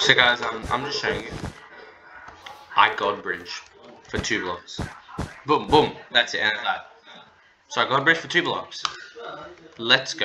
So guys, um, I'm just showing you. I God Bridge for two blocks. Boom, boom. That's it. And that. So I God Bridge for two blocks. Let's go.